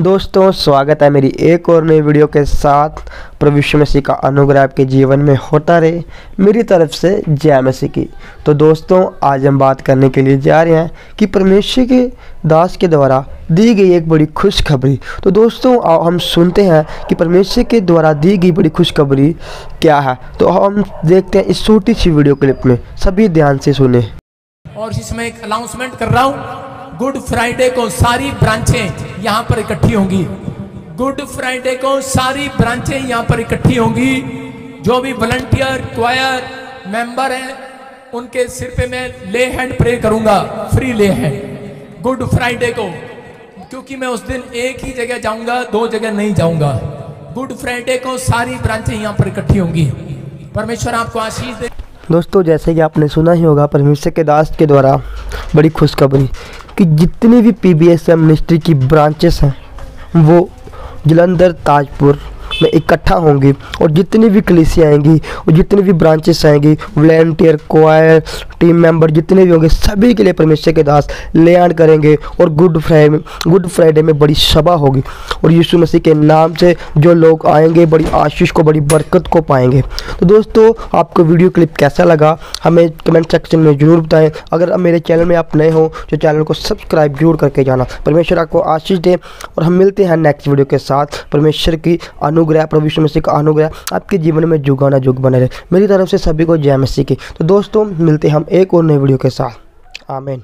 दोस्तों, स्वागत है मेरी एक और नई वीडियो के साथ। प्रभु मसीह का अनुग्रह आपके जीवन में होता रहे, मेरी तरफ़ से जय मसीह की। तो दोस्तों, आज हम बात करने के लिए जा रहे हैं कि परमेश्वर के दास के द्वारा दी गई एक बड़ी खुशखबरी। तो दोस्तों हम सुनते हैं कि परमेश्वर के द्वारा दी गई बड़ी खुशखबरी क्या है। तो हम देखते हैं इस छोटी सी वीडियो क्लिप में। सभी ध्यान से सुने। और इसमें एक अनाउंसमेंट कर रहा हूँ। गुड फ्राइडे को सारी ब्रांचें यहाँ पर इकट्ठी होंगी। गुड फ्राइडे को सारी ब्रांचें यहाँ पर इकट्ठी होंगी। जो भी वॉलंटियर क्वायर मेंबर हैं, उनके सिर पे मैं ले हैंड प्रे करूँगा free lay hand good Friday को, क्योंकि मैं उस दिन एक ही जगह जाऊँगा, दो जगह नहीं जाऊँगा। गुड फ्राइडे को सारी ब्रांचें यहाँ पर इकट्ठी होंगी। परमेश्वर आपको आशीष दे दोस्तों, जैसे कि आपने सुना ही होगा, परमेश्वर के दास के द्वारा बड़ी खुशखबरी कि जितनी भी P B S M ministry की ब्रांचेस हैं, वो जलंधर, ताजपुर में इकट्ठा होंगी और जितनी भी कलिसियाँ आएँगी और जितनी भी ब्रांचेस आएँगी वॉल्टियर क्वायर टीम मेंबर जितने भी होंगे, सभी के लिए परमेश्वर के दास ले आन करेंगे और गुड फ्राइडे गुड फ्राइडे में बड़ी सभा होगी। और यीशु मसीह के नाम से जो लोग आएँगे, बड़ी आशीष को, बड़ी बरकत को पाएँगे। तो दोस्तों, आपको वीडियो क्लिप कैसा लगा, हमें कमेंट सेक्शन में ज़रूर बताएँ। अगर मेरे चैनल में आप नए हो तो चैनल को सब्सक्राइब ज़रूर करके जाना। परमेश्वर आपको आशीष दे और हम मिलते हैं नेक्स्ट वीडियो के साथ। परमेश्वर की अनुग्रह प्रभु यीशु मसीह का अनुग्रह, आपके जीवन में जुगाना जुग बने रहे। मेरी तरफ़ से सभी को जय मसीह की। तो दोस्तों, मिलते हम एक और नए वीडियो के साथ। आमीन।